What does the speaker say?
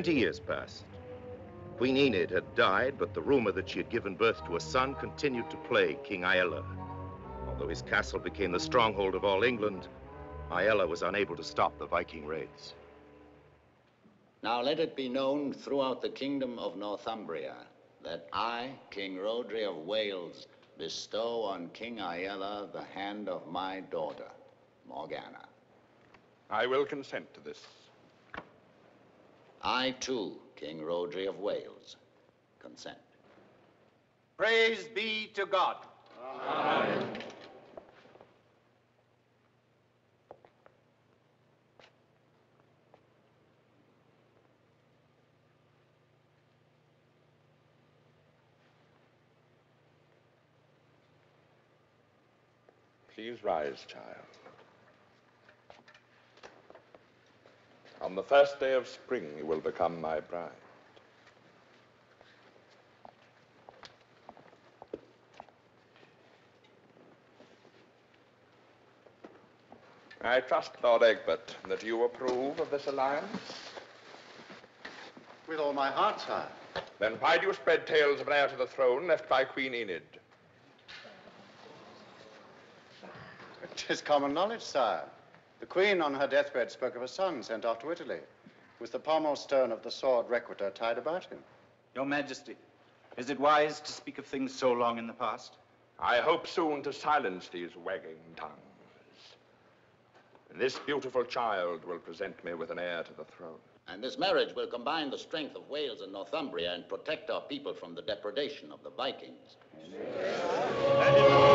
Twenty years passed. Queen Enid had died, but the rumor that she had given birth to a son continued to plague King Aella. Although his castle became the stronghold of all England, Aella was unable to stop the Viking raids. Now let it be known throughout the kingdom of Northumbria that I, King Rhodri of Wales, bestow on King Aella the hand of my daughter, Morgana. I will consent to this. I, too, King Rhodri of Wales, consent. Praise be to God. Please rise, child. On the first day of spring, you will become my bride. I trust, Lord Egbert, that you approve of this alliance. With all my heart, sire. Then why do you spread tales of an heir to the throne left by Queen Enid? It is common knowledge, sire. The Queen on her deathbed spoke of a son sent off to Italy, with the pommel stone of the sword Requitor tied about him. Your Majesty, is it wise to speak of things so long in the past? I hope soon to silence these wagging tongues. And this beautiful child will present me with an heir to the throne. And this marriage will combine the strength of Wales and Northumbria and protect our people from the depredation of the Vikings. And in